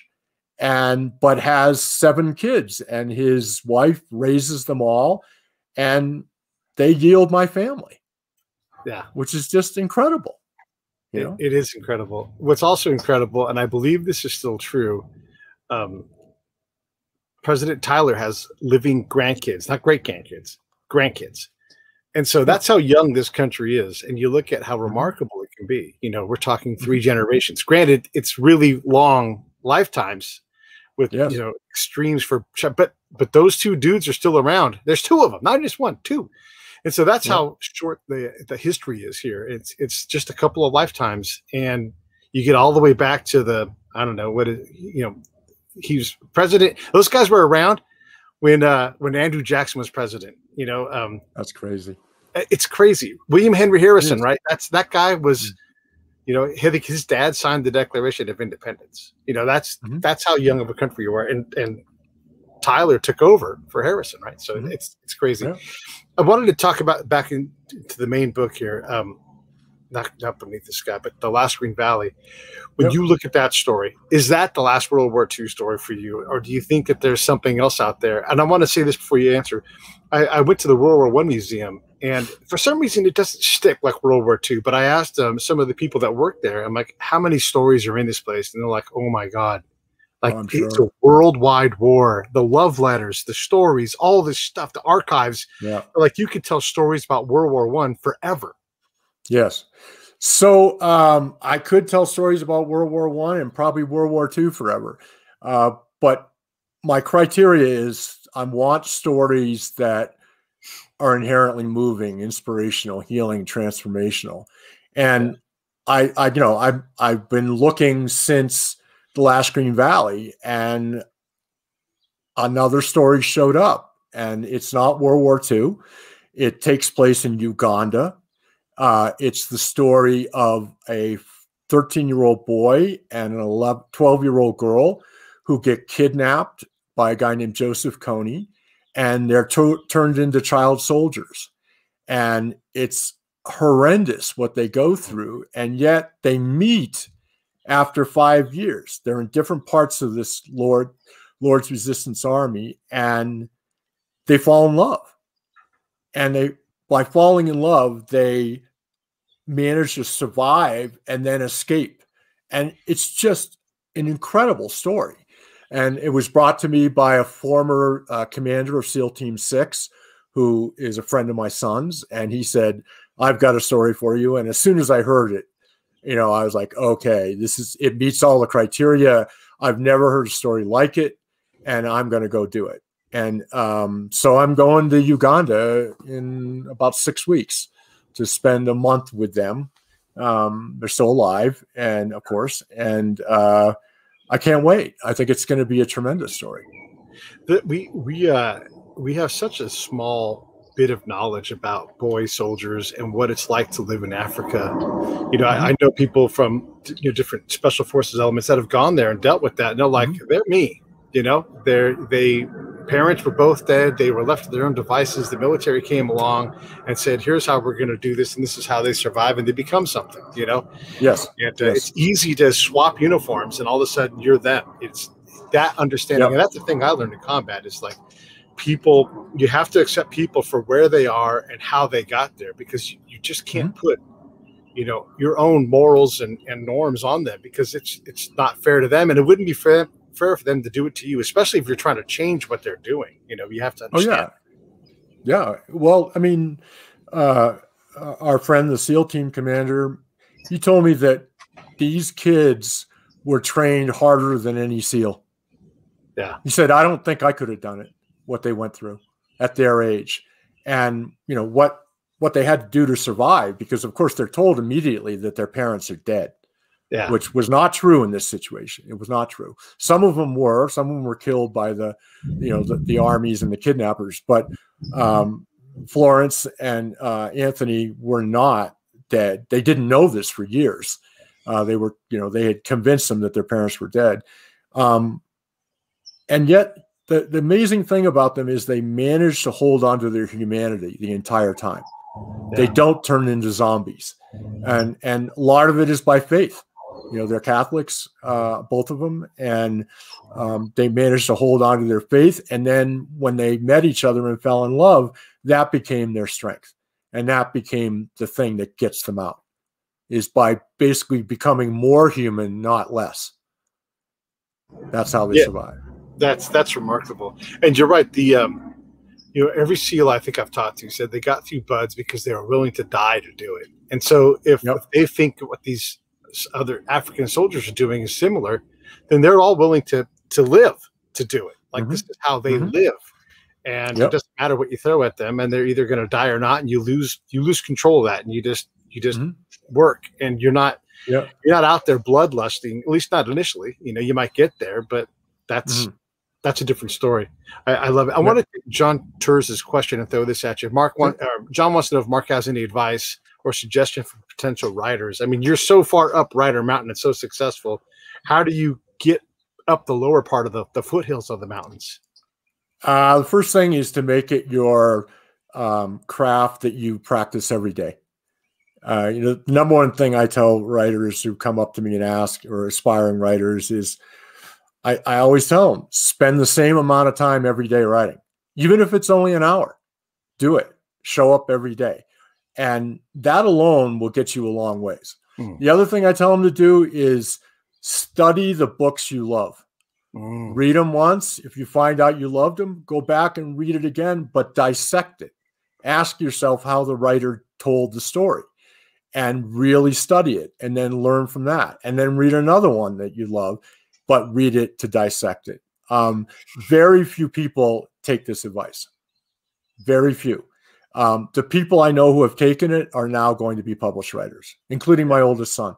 and but has seven kids, and his wife raises them all, and they yield my family. Yeah, which is just incredible. You know? it, it is incredible. What's also incredible, and I believe this is still true, um, President Tyler has living grandkids, not great grandkids, grandkids. And so that's how young this country is. And you look at how mm-hmm. remarkable it can be. You know, we're talking three mm-hmm. generations. Granted, it's really long lifetimes with yes. you know extremes for but but those two dudes are still around. There's two of them, not just one, two. And so that's yeah. how short the the history is here. It's it's just a couple of lifetimes, and you get all the way back to the I don't know what is you know he was president. Those guys were around when uh, when Andrew Jackson was president. You know, um, that's crazy. It's crazy. William Henry Harrison, right? That's that guy was. Mm. You know, his dad signed the Declaration of Independence. You know, that's mm-hmm. that's how young of a country you are, and and Tyler took over for Harrison, right? So mm-hmm. it's it's crazy. Yeah. I wanted to talk about back into the main book here. Um, not, not beneath the sky, but the last Green Valley. When yep. you look at that story, is that the last World War II story for you, or do you think that there's something else out there? And I want to say this before you answer. I, I went to the World War One museum And for some reason, it doesn't stick like World War II. But I asked um, some of the people that work there, I'm like, how many stories are in this place? And they're like, oh my God. Like oh, it's sure. a worldwide war. The love letters, the stories, all this stuff, the archives. Yeah. Like you could tell stories about World War One forever. Yes. So um, I could tell stories about World War One and probably World War Two forever. Uh, but my criteria is I want stories that are inherently moving, inspirational, healing, transformational. And I, I you know, I've I've been looking since the last Green Valley, and another story showed up, and it's not World War II. It takes place in Uganda. Uh, it's the story of a 13 year old boy and an 11, 12 year old girl who get kidnapped by a guy named Joseph Kony and they're to- turned into child soldiers. And it's horrendous what they go through. And yet they meet after five years. They're in different parts of this Lord Lord's Resistance Army, and they fall in love. And they by falling in love, they manage to survive and then escape. And it's just an incredible story. And it was brought to me by a former uh, commander of SEAL Team Six, who is a friend of my son's. And he said, I've got a story for you. And as soon as I heard it, you know, I was like, okay, this is, it meets all the criteria. I've never heard a story like it. And I'm going to go do it. And um, so I'm going to Uganda in about six weeks to spend a month with them. Um, they're still alive, and of course, and uh, I can't wait. I think it's going to be a tremendous story. we we uh, we have such a small bit of knowledge about boy soldiers and what it's like to live in Africa. You know, mm-hmm. I, I, know people from you know different special forces elements that have gone there and dealt with that, and they're like, mm-hmm. they're me. You know, they're they parents were both dead. They were left to their own devices. The military came along and said, "Here's how we're going to do this, and this is how they survive, and they become something." You know. Yes. And uh, yes. it's easy to swap uniforms, and all of a sudden you're them. It's that understanding, yep. and that's the thing I learned in combat is like people. You have to accept people for where they are and how they got there, because you, you just can't mm-hmm. put you know your own morals and, and norms on them because it's it's not fair to them and it wouldn't be fair fair for them to do it to you, especially if you're trying to change what they're doing. You know, you have to understand. Oh yeah, yeah. Well, I mean, uh, our friend, the SEAL team commander, he told me that these kids were trained harder than any SEAL. Yeah. He said, I don't think I could have done it, what they went through at their age. And, you know, what what they had to do to survive, because of course they're told immediately that their parents are dead yeah. which was not true in this situation. It was not true. Some of them were. Some of them were killed by the, you know, the, the armies and the kidnappers. But um, Florence and uh, Anthony were not dead. They didn't know this for years. Uh, they were, you know, they had convinced them that their parents were dead. Um, and yet, the, the amazing thing about them is they managed to hold on to their humanity the entire time. Yeah. They don't turn into zombies, and and a lot of it is by faith you know they're catholics uh, both of them and um, they managed to hold on to their faith and then when they met each other and fell in love that became their strength and that became the thing that gets them out is by basically becoming more human not less. That's how they yeah, survive. That's that's remarkable. And you're right the um you know every seal i think i've talked to said they got through BUD/S because they were willing to die to do it. And so if, yep. if they think what these other African soldiers are doing is similar, then they're all willing to to live to do it. Like mm-hmm. this is how they mm-hmm. live, and yep. it doesn't matter what you throw at them, and they're either going to die or not, and you lose you lose control of that, and you just you just mm-hmm. work, and you're not yep. you're not out there bloodlusting, at least not initially. You know, you might get there, but that's mm-hmm. that's a different story. I, I love it. I yep. want to take John Turz's question and throw this at you. Mark, want, uh, John wants to know if Mark has any advice or suggestion for potential writers? I mean, you're so far up Rider Mountain it's so successful. How do you get up the lower part of the, the foothills of the mountains? Uh, the first thing is to make it your um, craft that you practice every day. Uh, you know, the number one thing I tell writers who come up to me and ask, or aspiring writers, is I, I always tell them spend the same amount of time every day writing, even if it's only an hour. Do it show up every day. And that alone will get you a long ways. Mm. The other thing I tell them to do is study the books you love. Mm. Read them once. If you find out you loved them, go back and read it again, but dissect it. Ask yourself how the writer told the story and really study it and then learn from that. And then read another one that you love, but read it to dissect it. Um, very few people take this advice. Very few. Um, the people I know who have taken it are now going to be published writers, including my oldest son.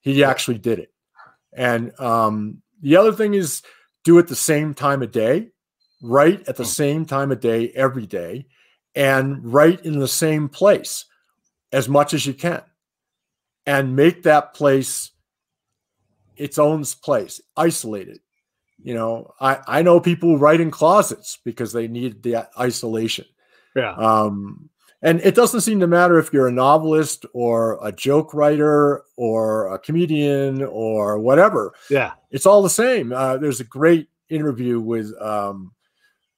He actually did it. And um, the other thing is do it the same time of day, write at the same time of day every day, and write in the same place as much as you can. And make that place its own place, isolated. You know, I, I know people who write in closets because they need the isolation. Yeah. Um, and it doesn't seem to matter if you're a novelist or a joke writer or a comedian or whatever. Yeah. It's all the same. Uh, there's a great interview with um,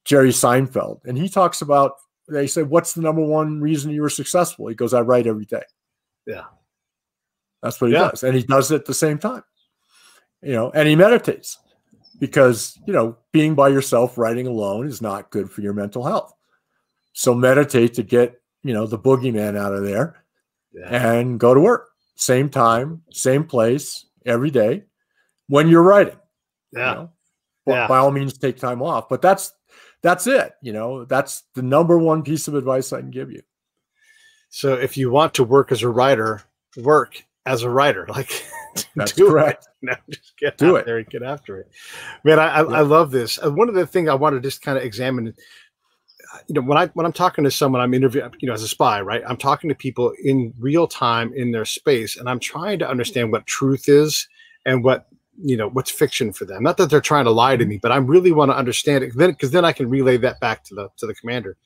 Jerry Seinfeld, and he talks about, they said, What's the number one reason you were successful? He goes, I write every day. Yeah. That's what he yeah. does. And he does it at the same time, you know, and he meditates because, you know, being by yourself, writing alone is not good for your mental health. So meditate to get, you know, the boogeyman out of there yeah. and go to work. Same time, same place, every day when you're writing. Yeah. You know? yeah. By all means, take time off. But that's that's it. You know, that's the number one piece of advice I can give you. So if you want to work as a writer, work as a writer. [laughs] Like that's correct. It. [laughs] No, just get do it there and get after it. Man, I, I, yeah. I love this. Uh, one of the things I want to just kind of examine you know when i when i'm talking to someone i'm interviewing you know as a spy right? I'm talking to people in real time in their space and i'm trying to understand what truth is and what you know what's fiction for them. Not that they're trying to lie to me but i really want to understand it then because then i can relay that back to the to the commander.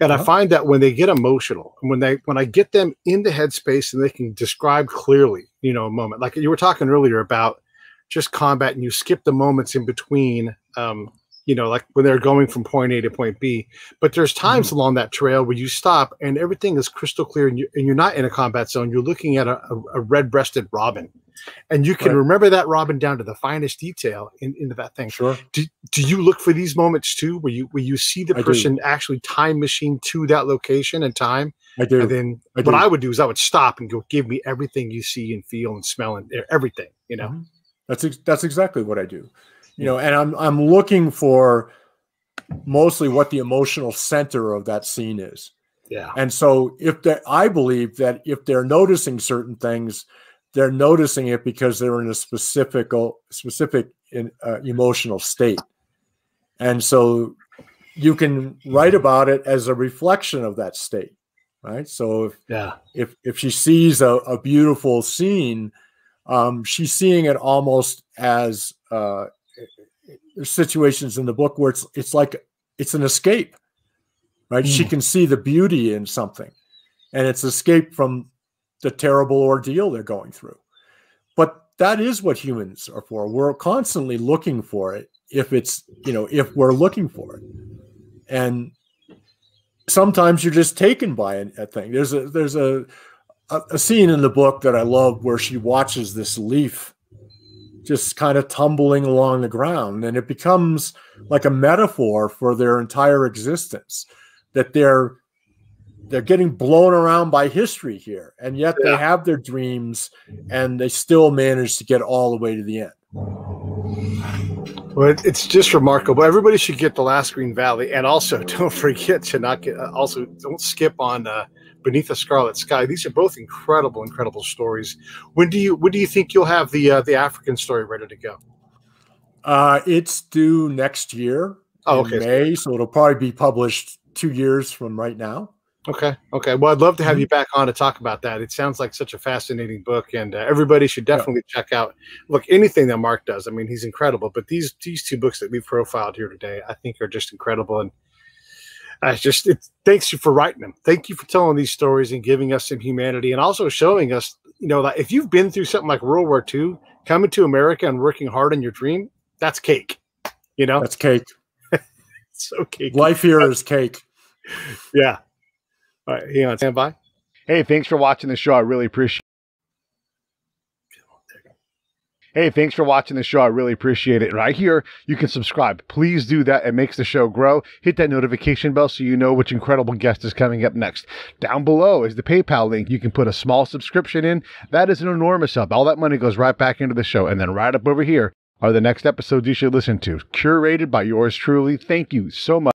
And i uh-huh. find that when they get emotional and when they when i get them in the headspace and they can describe clearly you know a moment like you were talking earlier about just combat and you skip the moments in between um, you know, like when they're going from point A to point B. But there's times mm-hmm. along that trail where you stop and everything is crystal clear and, you, and you're not in a combat zone. You're looking at a, a, red breasted robin. And you can right. remember that robin down to the finest detail in, into that thing. Sure. Do, do you look for these moments too, where you where you see the person actually time machine to that location and time? I do. And then I what I would do is I would stop and go, give me everything you see and feel and smell and everything. You know. Mm-hmm. That's ex- that's exactly what I do you know and i'm i'm looking for mostly what the emotional center of that scene is. Yeah. And so if that i believe that if they're noticing certain things they're noticing it because they're in a specific specific in, uh, emotional state. And so you can write about it as a reflection of that state right? So if yeah. if if she sees a, a beautiful scene um, she's seeing it almost as uh, there's situations in the book where it's it's like it's an escape right mm. she hmm. can see the beauty in something and it's escape from the terrible ordeal they're going through but that is what humans are for we're constantly looking for it if it's you know if we're looking for it and sometimes you're just taken by a, thing there's a there's a a scene in the book that i love where she watches this leaf just kind of tumbling along the ground. And it becomes like a metaphor for their entire existence that they're they're getting blown around by history here and yet yeah. they have their dreams and they still manage to get all the way to the end well it's just remarkable everybody should get the last green valley and also [laughs] don't forget to not get uh, also don't skip on uh, Beneath a Scarlet Sky. These are both incredible, incredible stories. When do you when do you think you'll have the uh, the African story ready to go? Uh, it's due next year. Oh, okay. May, so it'll probably be published two years from right now. Okay. Okay. Well, I'd love to have mm-hmm. you back on to talk about that. It sounds like such a fascinating book, and uh, everybody should definitely yeah. check out. Look, anything that Mark does. I mean, he's incredible. But these these two books that we've profiled here today, I think, are just incredible. And I just it, thanks you for writing them. Thank you for telling these stories and giving us some humanity, and also showing us, you know, that if you've been through something like World War II, coming to America and working hard on your dream, that's cake. You know, that's cake. [laughs] so cake. Life here is cake. [laughs] Yeah. All right, hang on, stand by. Hey, thanks for watching the show. I really appreciate. Hey, thanks for watching the show. I really appreciate it. Right here, you can subscribe. Please do that. It makes the show grow. Hit that notification bell so you know which incredible guest is coming up next. Down below is the PayPal link. You can put a small subscription in. That is an enormous help. All that money goes right back into the show. And then right up over here are the next episodes you should listen to, curated by yours truly. Thank you so much.